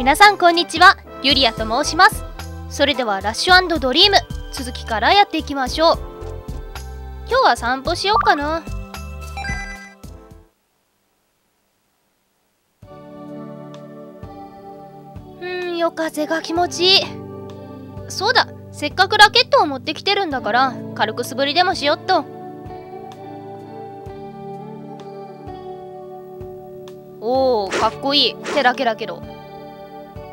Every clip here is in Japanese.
皆さんこんにちは。ユリアと申します。それではラッシュドリーム続きからやっていきましょう。今日は散歩しようかな。うん夜風が気持ちいい。そうだせっかくラケットを持ってきてるんだから軽く素振りでもしよっと。おおかっこいい。手だけだけど。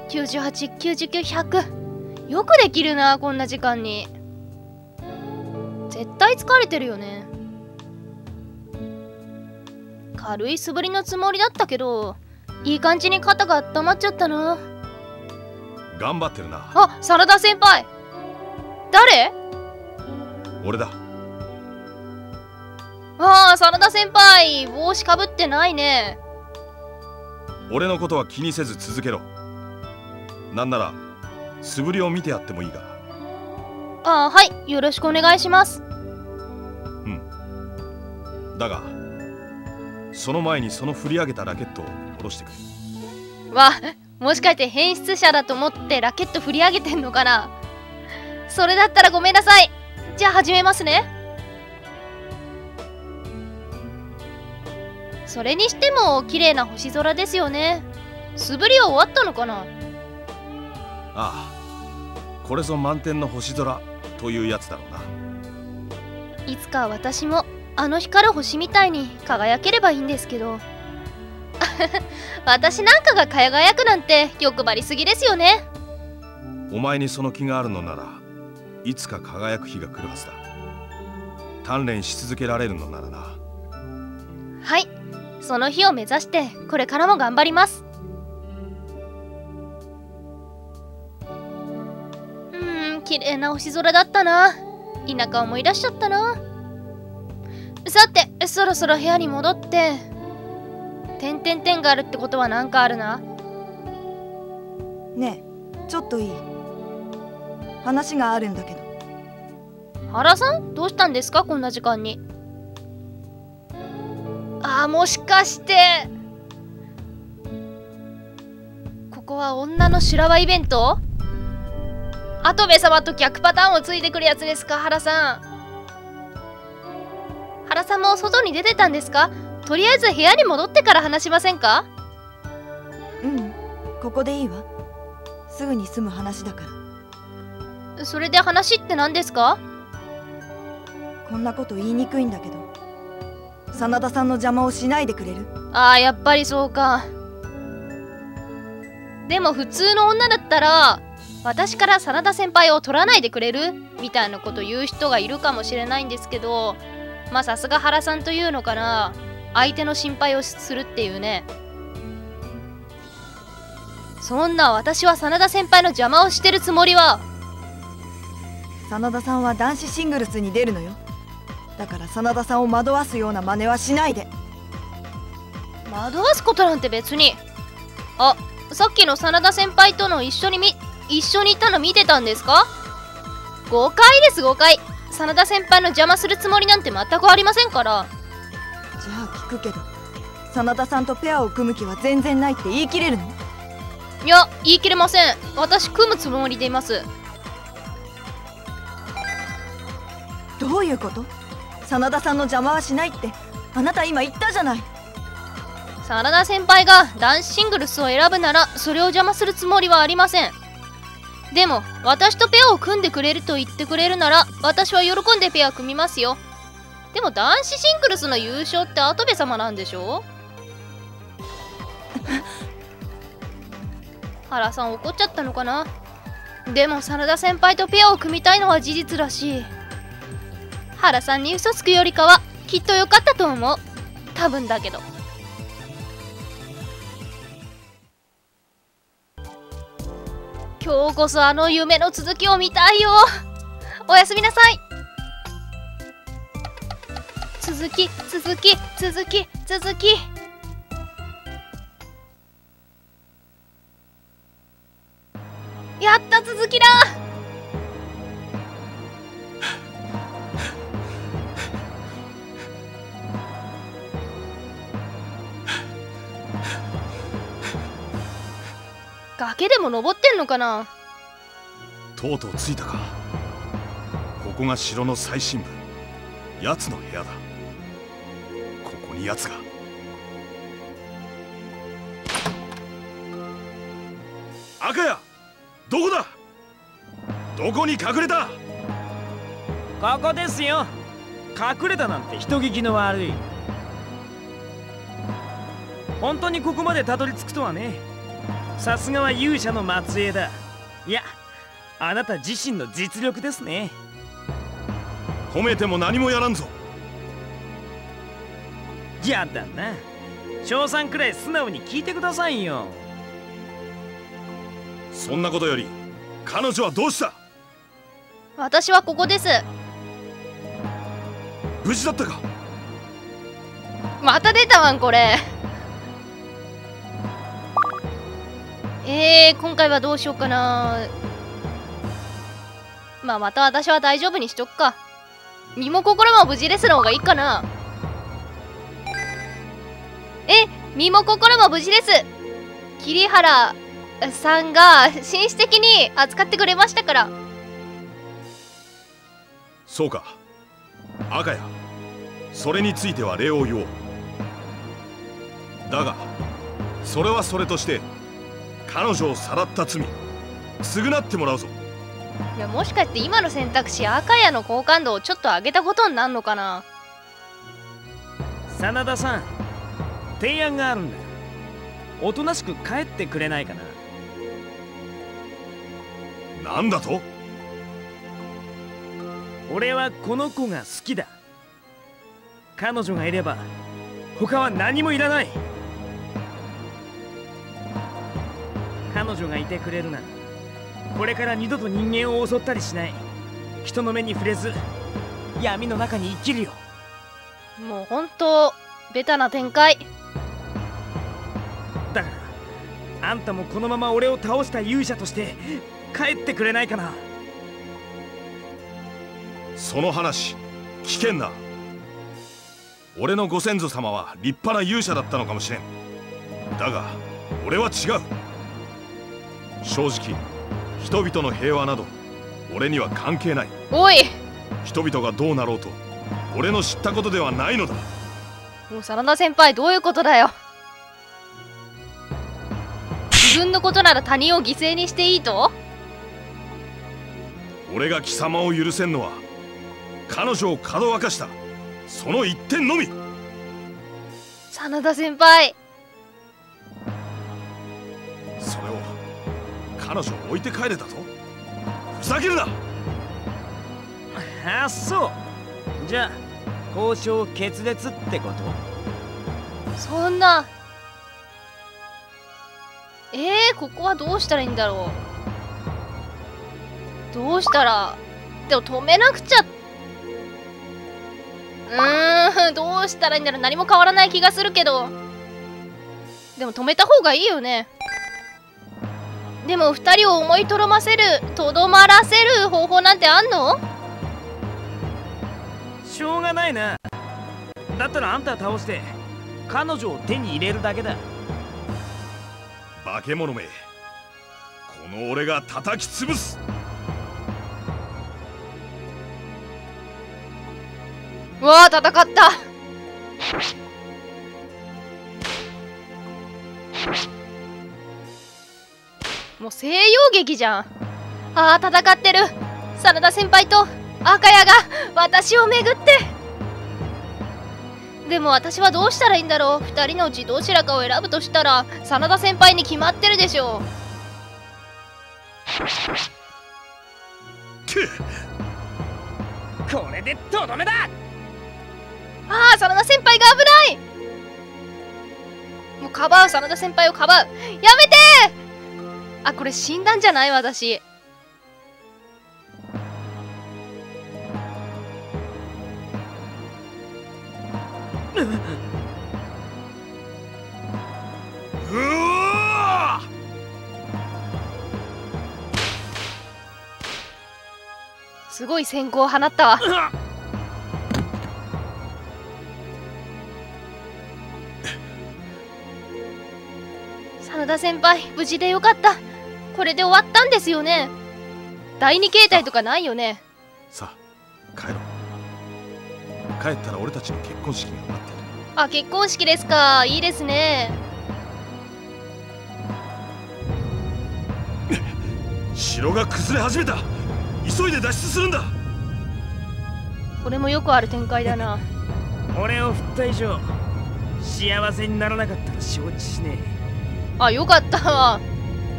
9899100よくできるなこんな時間に。絶対疲れてるよね。軽い素振りのつもりだったけどいい感じに肩が温まっちゃったな。頑張ってるな。あサラダ先輩。誰？俺だ。ああサラダ先輩帽子かぶってないね。俺のことは気にせず続けろなんなら素振りを見てやってもいいが。ああはい。よろしくお願いします。だがその前にその振り上げたラケットを下ろしてくれ。わもしかして変質者だと思ってラケット振り上げてんのかな？それだったらごめんなさい。じゃあ始めますね。それにしても綺麗な星空ですよね。素振りは終わったのかな？ああ。これぞ満天の星空というやつだろうな。いつか私もあの光る星みたいに輝ければいいんですけど。私なんかが輝くなんて欲張りすぎですよね。お前にその気があるのならいつか輝く日が来るはずだ。鍛錬し続けられるのならな。はい。その日を目指してこれからも頑張ります綺麗な星空だったな。田舎思い出しちゃったな。さてそろそろ部屋に戻って。点々点があるってことは何かあるな。ねえちょっといい？話があるんだけど。原さん？どうしたんですか？こんな時間に。あーもしかして。ここは女の修羅場イベント？跡部様と逆パターンをついてくるやつですか原さん。原さんも外に出てたんですか？とりあえず部屋に戻ってから話しませんか？うん。ここでいいわ。すぐに済む話だから。それで話って何ですか？こんなこと言いにくいんだけど。真田さんの邪魔をしないでくれる？ああやっぱりそうか。でも普通の女だったら私から真田先輩を取らないでくれる？みたいなこと言う人がいるかもしれないんですけどまあさすが原さんというのかな。相手の心配をするっていうね。そんな私は真田先輩の邪魔をしてるつもりは。真田さんは男子シングルスに出るのよ。だから真田さんを惑わすような真似はしないで。惑わすことなんて別に。あさっきの真田先輩との一緒にみ一緒にいたの見てたんですか？誤解です誤解。真田先輩の邪魔するつもりなんて全くありませんから。じゃあ聞くけど真田さんとペアを組む気は全然ないって言い切れるの？いや言い切れません。私組むつもりでいます。どういうこと？真田さんの邪魔はしないって。あなた今言ったじゃない。真田先輩が男子シングルスを選ぶならそれを邪魔するつもりはありませんでも私とペアを組んでくれると言ってくれるなら私は喜んでペア組みますよ。でも男子シングルスの優勝って跡部様なんでしょ？原さん怒っちゃったのかな？でも真田先輩とペアを組みたいのは事実らしい。原さんに嘘つくよりかはきっと良かったと思う。多分だけど今日こそあの夢の続きを見たいよ。おやすみなさい。続き続き続き続き。やった続きだ。崖でも登ってんのかな？とうとう着いたか。ここが城の最深部。奴の部屋だ。ここに奴が。赤谷どこだ？どこに隠れた？ここですよ。隠れたなんて人聞きの悪い。本当にここまでたどり着くとはねさすがは勇者の末裔だ。いやあなた自身の実力ですね。褒めても何もやらんぞ。やだな賞賛くらい素直に聞いてくださいよ。そんなことより彼女はどうした？私はここです。無事だったか？また出たわんこれえー、今回はどうしようかな。まあまた私は大丈夫にしとくか。身も心も無事ですの方がいいかな。え身も心も無事です。桐原さんが紳士的に扱ってくれましたから。そうか。赤やそれについては礼を言おう。だがそれはそれとして彼女をさらった罪償ってもらうぞ。いやもしかして今の選択肢赤谷の好感度をちょっと上げたことになるのかな？真田さん提案があるんだおとなしく帰ってくれないかな？なんだと？俺はこの子が好きだ。彼女がいれば他は何もいらない彼女がいてくれるならこれから二度と人間を襲ったりしない。人の目に触れず闇の中に生きるよ。もう本当ベタな展開。だからあんたもこのまま俺を倒した勇者として帰ってくれないかな。その話危険な。俺のご先祖様は立派な勇者だったのかもしれん。だが俺は違う正直人々の平和など俺には関係ない。おい！人々がどうなろうと俺の知ったことではないのだ。もう真田先輩どういうことだよ。自分のことなら他人を犠牲にしていいと？俺が貴様を許せんのは彼女をかどわかしたその一点のみ。真田先輩彼女を置いて帰れたとふざけるな！あそう。じゃあ交渉決裂ってこと？そんな。えー、ここはどうしたらいいんだろう？どうしたらでも止めなくちゃ。うーんどうしたらいいんだろう。何も変わらない気がするけど。でも止めた方がいいよねでも2人を思いとどませるとどまらせる方法なんてあんの？しょうがないな。だったらあんた倒して彼女を手に入れるだけだ。化け物め。この俺が叩き潰す。うわあ戦ったもう西洋劇じゃん。ああ戦ってる。真田先輩と赤谷が私をめぐって。でも私はどうしたらいいんだろう。2人のうちどちらかを選ぶとしたら真田先輩に決まってるでしょけこれでとどめだ。ああ真田先輩が危ない。もうかばう真田先輩をかばう。やめてあこれ死んだんじゃない？私。うすごい閃光を放ったわ。真田先輩無事でよかった。これで終わったんですよね。第二形態とかないよね。さあ帰ろう。帰ったら俺たちの結婚式が待ってる。あ結婚式ですか。いいですね。城が崩れ始めた。急いで脱出するんだ。これもよくある展開だな。俺を振った以上幸せにならなかったら承知しねあよかった。わ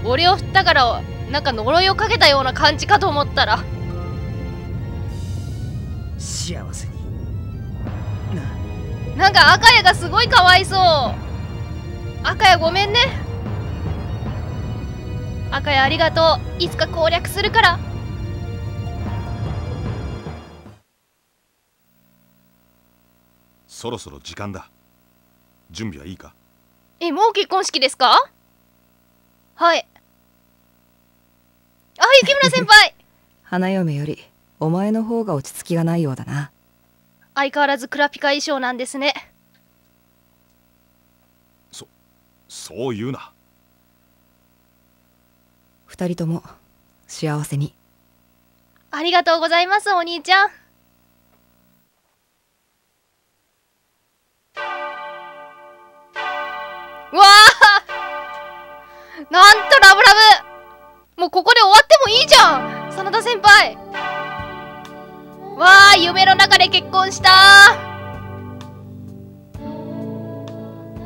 俺を振ったからなんか呪いをかけたような感じかと思ったら。え幸せに。ななんか赤谷がすごいかわいそう。赤谷ごめんね。赤谷ありがとう。いつか攻略するから。そろそろ時間だ。準備はいいか？えもう結婚式ですか？はい。あ雪村先輩。花嫁よりお前の方が落ち着きがないようだな。相変わらずクラピカ衣装なんですね。そう言うな。二人とも幸せに。ありがとうございますお兄ちゃんなんとラブラブ。もうここで終わってもいいじゃん。真田先輩。わあ夢の中で結婚した。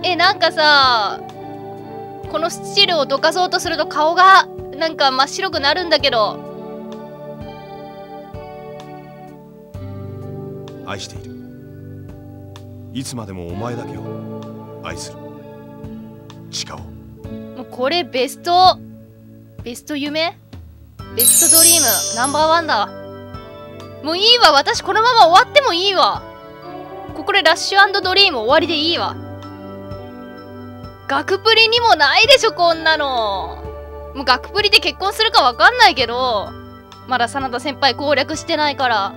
えなんかさこのスチールをどかそうとすると顔がなんか真っ白くなるんだけど。愛している。いつまでもお前だけを愛する。誓おう。これベストベスト夢？ベストドリームナンバーワンだもういいわ。私このまま終わってもいいわ。ここでラッシュドリーム終わりでいいわ。学プリにもないでしょこんなの。もう学プリで結婚するかわかんないけどまだ真田先輩攻略してないから。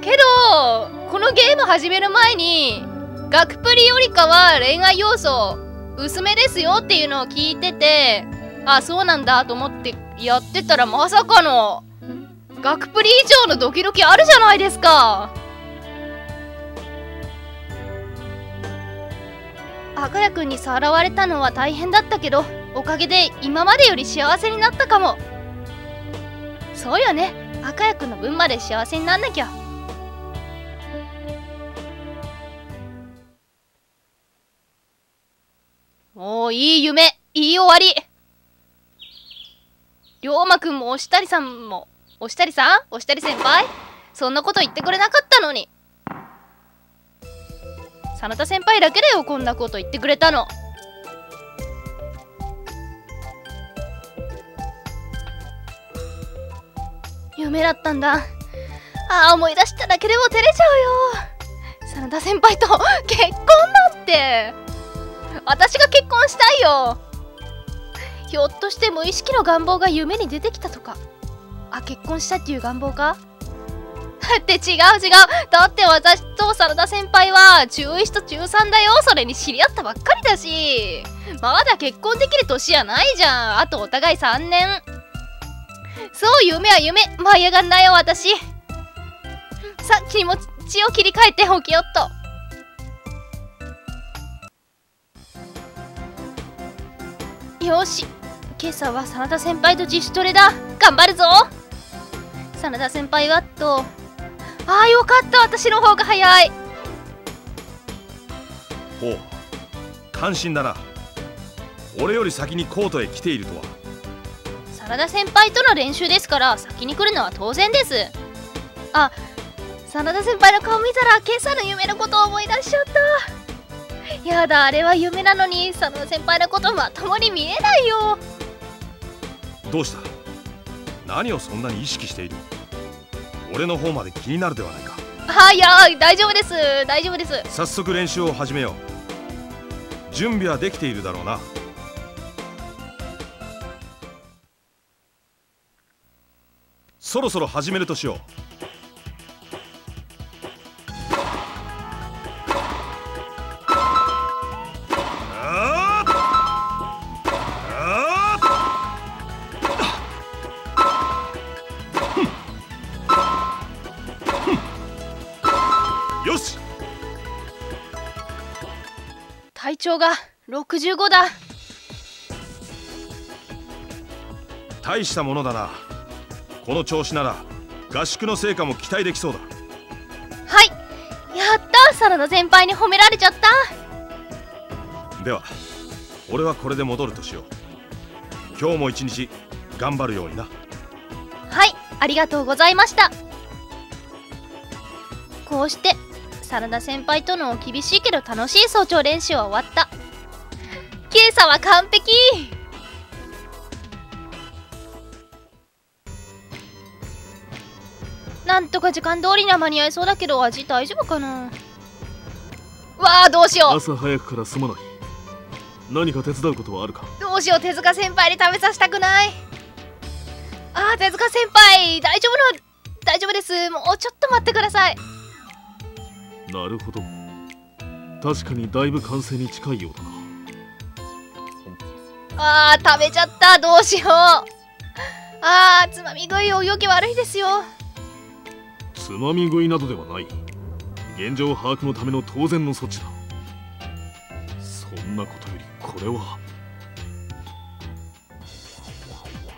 けどこのゲーム始める前に学プリよりかは恋愛要素薄めですよっていうのを聞いててあそうなんだと思ってやってたらまさかの学プリ以上のドキドキあるじゃないですか。赤谷くんにさらわれたのは大変だったけどおかげで今までより幸せになったかも。そうよね。赤谷くんの分まで幸せになんなきゃ。おーいい夢いい終わり。龍馬くんも押したりさんも押したりさん？押したり先輩？そんなこと言ってくれなかったのに。真田先輩だけだよこんなこと言ってくれたの。夢だったんだ。ああ思い出しただけでも照れちゃうよ。真田先輩と結婚なんて。私が結婚したいよ。ひょっとして無意識の願望が夢に出てきたとか。あ結婚したっていう願望かって違う違う。だって私と真田先輩は中1と中3だよ。それに知り合ったばっかりだし。まだ結婚できる年やないじゃん。あとお互い3年。そう夢は夢。舞い上がんなよ私。さ気持ちを切り替えて起きよっと。よし。今朝は真田先輩と自主トレだ。頑張るぞ。真田先輩はっとああよかった。私の方が早い。ほう。感心だな。俺より先にコートへ来ているとは。真田先輩との練習ですから先に来るのは当然です。あ真田先輩の顔見たら今朝の夢のことを思い出しちゃったやだあれは夢なのに真田先輩のことまともに見えないよ。どうした？何をそんなに意識している？俺の方まで気になるではないか。あいや大丈夫です。大丈夫です。早速練習を始めよう。準備はできているだろうな。そろそろ始めるとしよう長が65だ。大したものだな。この調子なら合宿の成果も期待できそうだ。はい。やったサラダ先輩に褒められちゃった。では俺はこれで戻るとしよう。今日も一日頑張るようにな。はい。ありがとうございました。こうしてサラダ先輩との厳しいけど楽しい早朝練習は終わった。今朝は完璧。なんとか時間通りには間に合いそうだけど味大丈夫かな。わあどうしよう。朝早くからすまない。何か手伝うことはあるか？どうしよう手塚先輩に食べさせたくない。あー手塚先輩大丈夫の大丈夫です。もうちょっと待ってくださいなるほど。確かにだいぶ完成に近いようだな。あー食べちゃった。どうしよう。あーつまみ食いお行儀悪いですよ。つまみ食いなどではない。現状把握のための当然の措置だ。そんなことよりこれは。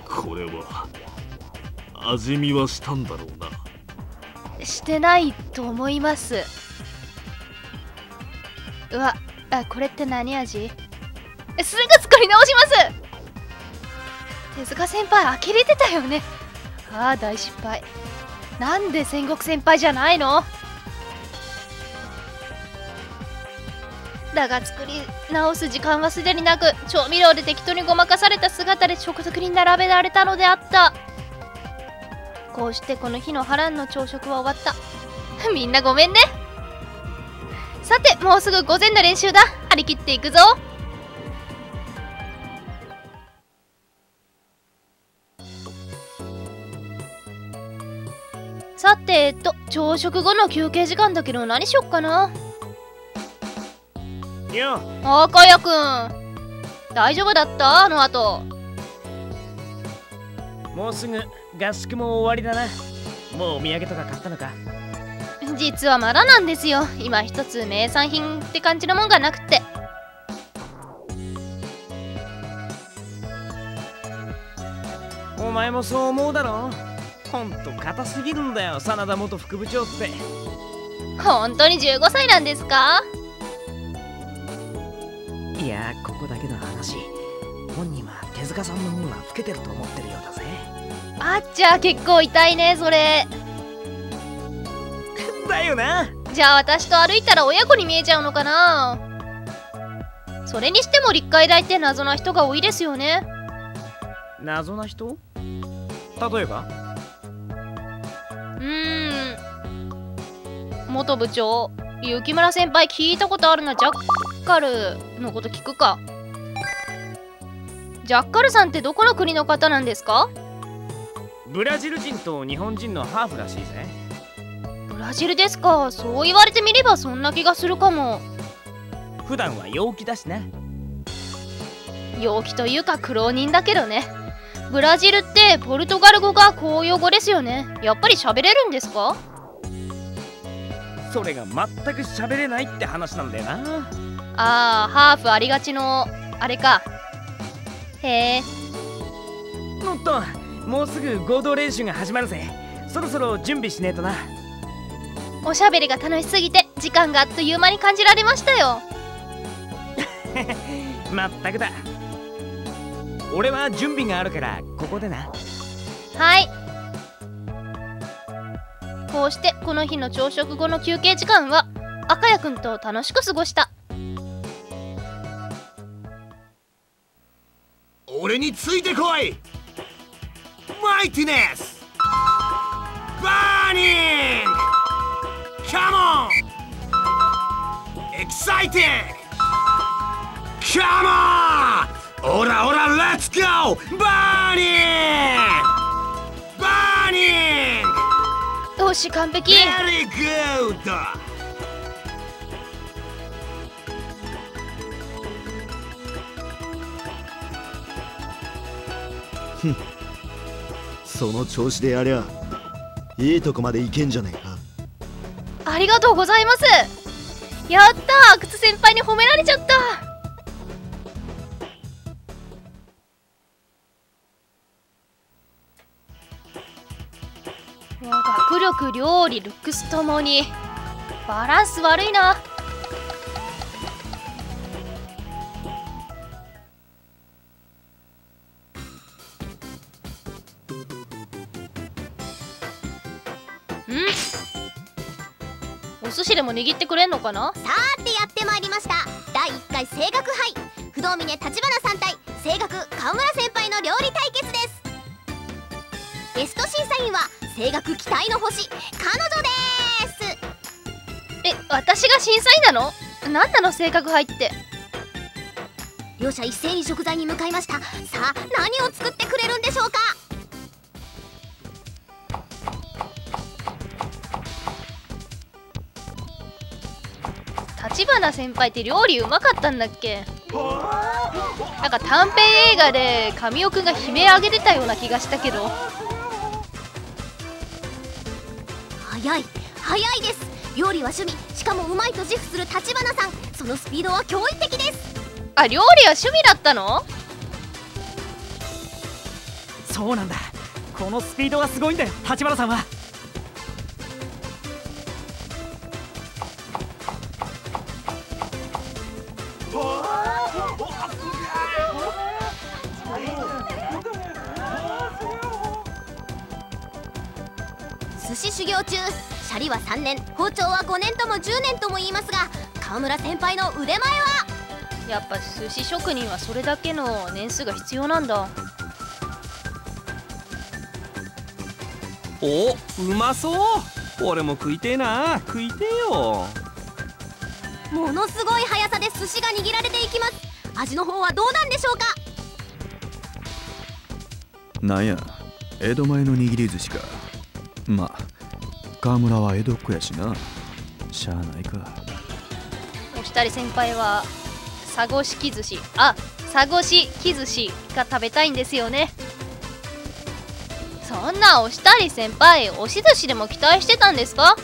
これは味見はしたんだろうな。してないと思いますうわあこれって何味？えすぐ作り直します。手塚先輩呆れてたよね。ああ大失敗。なんで戦国先輩じゃないの？だが作り直す時間はすでになく調味料で適当にごまかされた姿で食卓に並べられたのであった。こうしてこの日の波乱の朝食は終わった。みんなごめんね。さてもうすぐ午前の練習だ。張り切っていくぞ。さてえっと朝食後の休憩時間だけど何しよっかな。よ赤谷くん大丈夫だった？あの後。もうすぐ合宿も終わりだな。もうお土産とか買ったのか？実はまだなんですよ。今一つ名産品って感じのもんがなくて。お前もそう思うだろ？ほんと硬すぎるんだよ真田元副部長って。本当に15歳なんですか？いやここだけの話。本人は手塚さんの方が老けてると思ってるようだぜ。あっちゃ結構痛いねそれだよな。じゃあ私と歩いたら親子に見えちゃうのかな？それにしても立海大って謎な人が多いですよね。謎な人？例えば？うーん。元部長雪村先輩聞いたことあるなジャッカルのこと聞くか。ジャッカルさんってどこの国の方なんですか？ブラジル人と日本人のハーフらしいぜブラジルですか？そう言われてみればそんな気がするかも。普段は陽気だしな。陽気というか苦労人だけどね。ブラジルってポルトガル語が公用語ですよね。やっぱり喋れるんですか？それが全く喋れないって話なんだよな。あーハーフありがちのあれか。へえおっともうすぐ合同練習が始まるぜ。そろそろ準備しねえとなおしゃべりが楽しすぎて時間があっという間に感じられましたよ。まったくだ。俺は準備があるからここでな。はい。こうしてこの日の朝食後の休憩時間は赤谷くんと楽しく過ごした。俺についてこい。マイティネスバーニングカモンエキサイティングカモンオラオラレッツゴーバーニングバーニングよし完璧？Very good! その調子でやりゃいいとこまで行けんじゃねえかありがとうございます。やった靴先輩に褒められちゃった。学力料理ルックスともにバランス悪いな。うん？お寿司でも握ってくれんのかな？さーてやってまいりました。第1回声楽杯。不動峰立花さん対声楽川村先輩の料理対決です。ゲスト審査員は声楽期待の星彼女です。え私が審査員なの？何なの性格入って？両者一斉に食材に向かいました。さあ何を作ってくれるんでしょうか？立花先輩って料理うまかったんだっけ？なんか短編映画で神尾くんが悲鳴上げてたような気がしたけど。早い早いです。料理は趣味。しかもうまいと自負する立花さん。そのスピードは驚異的です。あ料理は趣味だったの？そうなんだ。このスピードがすごいんだよ立花さんは修行中シャリは3年包丁は5年とも10年とも言いますが川村先輩の腕前は？やっぱ寿司職人はそれだけの年数が必要なんだ。おうまそう。俺も食いてえな。食いてえよ。ものすごい速さで寿司が握られていきます。味の方はどうなんでしょうか？なんや江戸前の握り寿司か。まあ川村は江戸っ子やしな。しゃあないか。おしたり先輩は佐護式寿司。あ佐護式寿司が食べたいんですよね。そんなおしたり先輩押し寿司でも期待してたんですか？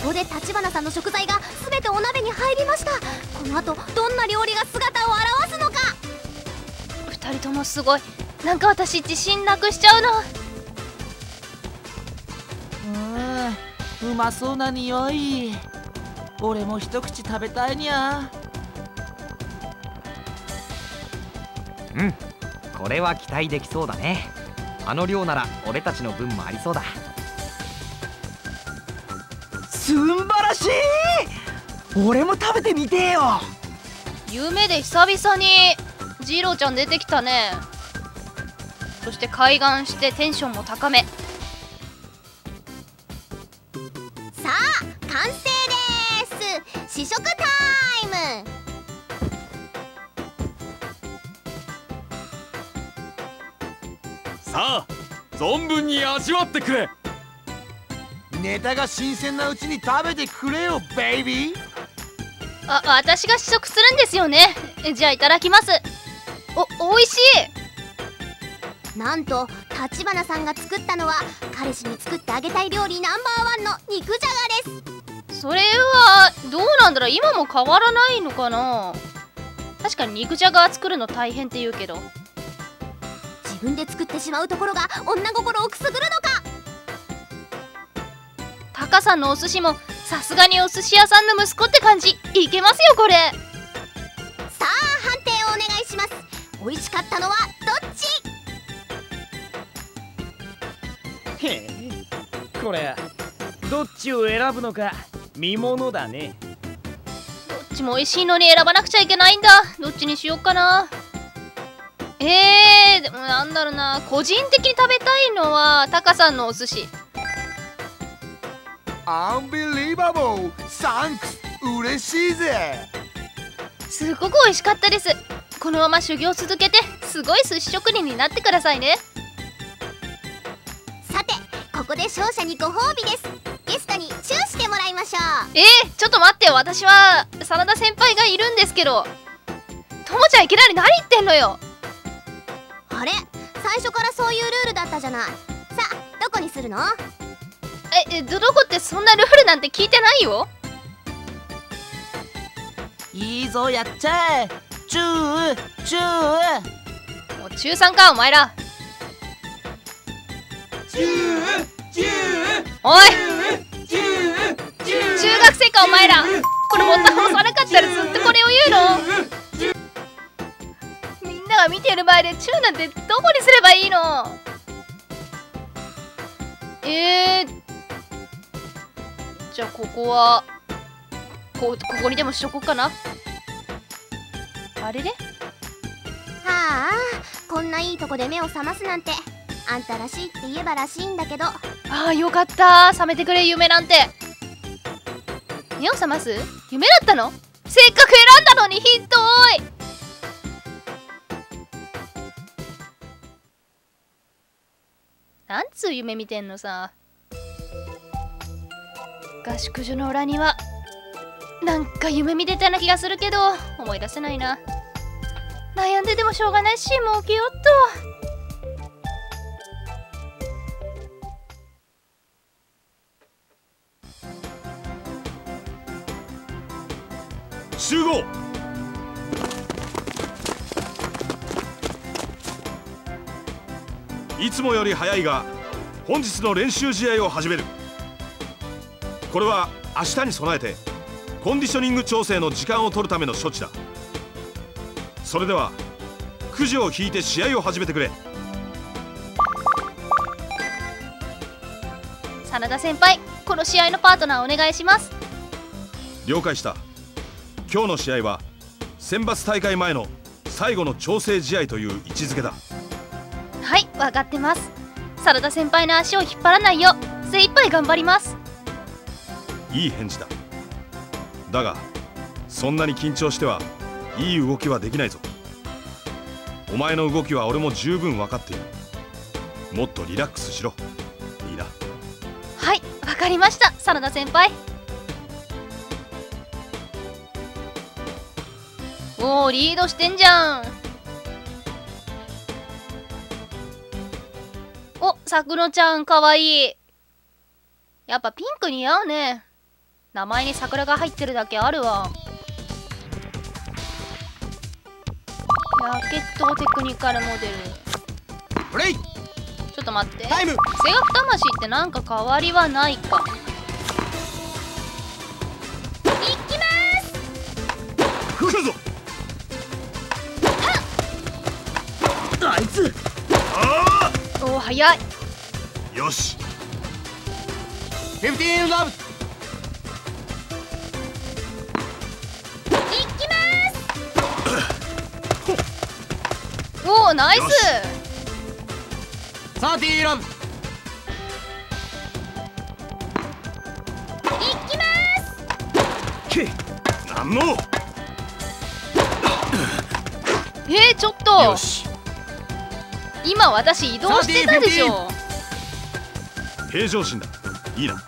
ここで立花さんの食材が全てお鍋に入りました。この後どんな料理が姿を現すのか。2人ともすごい。なんか私自信なくしちゃうのうーん。うまそうな匂い。俺も一口食べたいにゃ。うん。これは期待できそうだね。あの量なら俺たちの分もありそうだ。すんばらしい！俺も食べてみてえよ。夢で久々にジローちゃん出てきたね。そして開眼してテンションも高め存分に味わってくれ。ネタが新鮮なうちに食べてくれよベイビーあ私が試食するんですよね。じゃあいただきます。お美味しい。なんと立花さんが作ったのは彼氏に作ってあげたい料理ナンバーワンの肉じゃがです。それはどうなんだろう。今も変わらないのかな。確かに肉じゃが作るの大変って言うけど自分で作ってしまうところが女心をくすぐるのか。タカさんのお寿司もさすがにお寿司屋さんの息子って感じ。いけますよこれ。さあ判定をお願いします。美味しかったのはどっち？へえこれどっちを選ぶのか見ものだね。どっちも美味しいのに選ばなくちゃいけないんだ。どっちにしようかなえー、でもなんだろうな。個人的に食べたいのはタカさんのお寿司。アンビリーバボーサンクス嬉しいぜ!すごく美味しかったです。このまま修行続けてすごい寿司職人になってくださいね。さてここで勝者にご褒美です。ゲストにチューしてもらいましょう。えー、ちょっと待って私は真田先輩がいるんですけどともちゃんいきなり何言ってんのよ。あれ。最初からそういうルールだったじゃない。さあどこにするの？ええどどこってそんなルールなんて聞いてないよ。いいぞやっちゃえ。チューチュー。もう中3かお前ら。おい。中学生かお前ら。これボタン押さなかったらずっとこれを言うのが見てる前でチューなんてどこにすればいいの？えー、じゃあここはこここにでもしとこうかな？あれれはあこんないいとこで目を覚ますなんて。あんたらしいって言えばらしいんだけど。ああよかった。覚めてくれ夢なんて。目を覚ます？夢だったの？せっかく選んだのにひどいなんつう夢見てんのさ。合宿所の裏にはなんか夢見てたような気がするけど思い出せないな。悩んでてもしょうがないしもう起きよっと。つもより早いが本日の練習試合を始める。これは明日に備えてコンディショニング調整の時間を取るための処置だ。それではくじを引いて試合を始めてくれ。真田先輩この試合のパートナーお願いします。了解した。今日の試合は選抜大会前の最後の調整試合という位置づけだはい分かってます。真田先輩の足を引っ張らないよう精一杯頑張ります。いい返事だ。だがそんなに緊張してはいい動きはできないぞ。お前の動きは俺も十分分かっている。もっとリラックスしろ。いいな。はい分かりました。真田先輩。おおリードしてんじゃんさくのちゃんかわいい。やっぱピンク似合うね。名前に桜が入ってるだけあるわ。ラケットテクニカルモデル。プレイちょっと待って。タイム。性格魂ってなんか変わりはないか。いきます。あいつ。あおお早い。あよし。15ラブいきます。おおナイス。30ラブいきます。けなんの？えー、ちょっと。よし。今私移動してたでしょ平常心だ。いいな。はい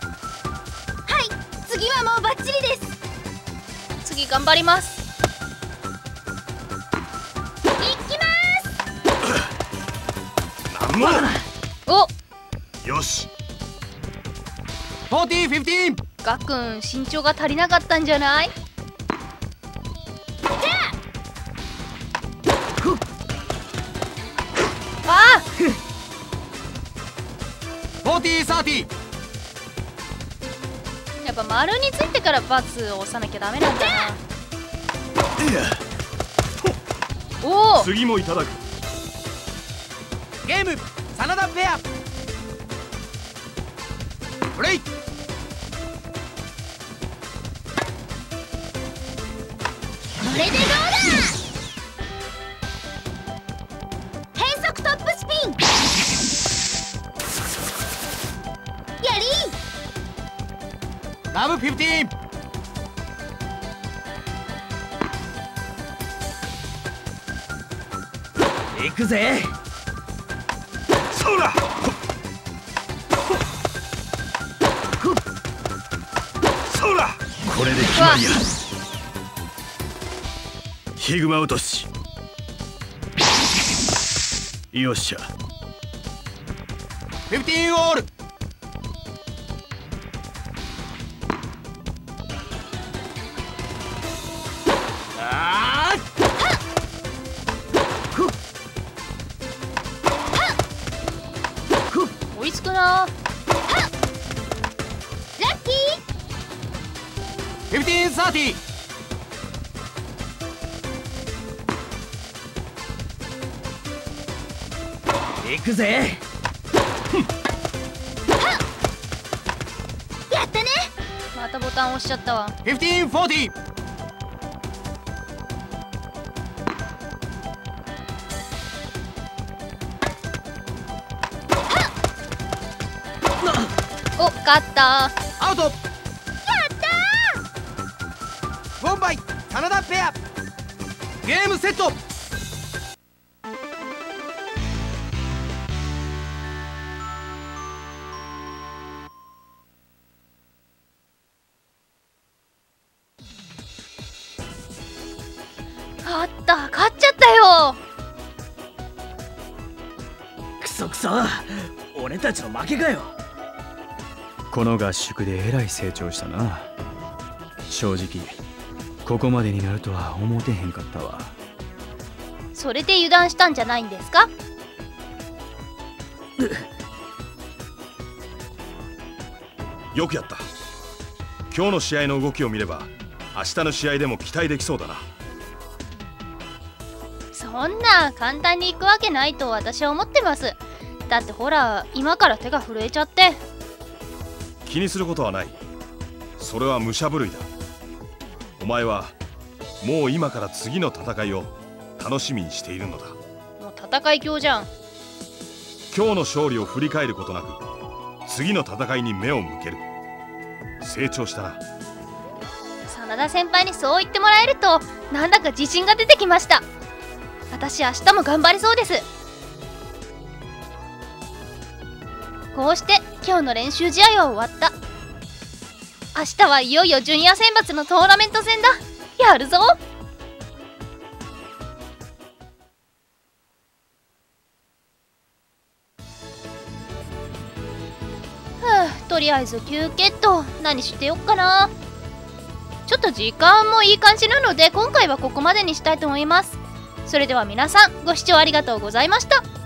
次はもうバッチリです。次頑張ります。いきます。なんのお。よし。4015ガックン。身長が足りなかったんじゃない？4030ーやっぱ丸についてからバツを押さなきゃダメなんだな。おお。次もいただく。ゲーム真田ペア。プレイこれでど15行くぜ。そうだ。そうだ。これで決まりや。ヒグマ落とし。よっしゃ。15オールくぜ。やったね。またボタン押しちゃったわ。1540お勝った。アウト。やったウォンバイ真田ペア。ゲームセットちの負けかよ。この合宿でえらい成長したな。正直ここまでになるとは思ってへんかったわ。それで油断したんじゃないんですか？よくやった。今日の試合の動きを見れば明日の試合でも期待できそうだな。そんな簡単にいくわけないと私は思ってますだってほら今から手が震えちゃって。気にすることはない。それは武者震いだ。お前はもう今から次の戦いを楽しみにしているのだ。もう戦い強じゃん。今日の勝利を振り返ることなく次の戦いに目を向ける。成長したな真田先輩にそう言ってもらえるとなんだか自信が出てきました。私明日も頑張れそうですこうして今日の練習試合は終わった。明日はいよいよジュニア選抜のトーナメント戦だ。やるぞ。ふうとりあえず休憩と。何してよっかな。ちょっと時間もいい感じなので今回はここまでにしたいと思います。それでは皆さんご視聴ありがとうございました。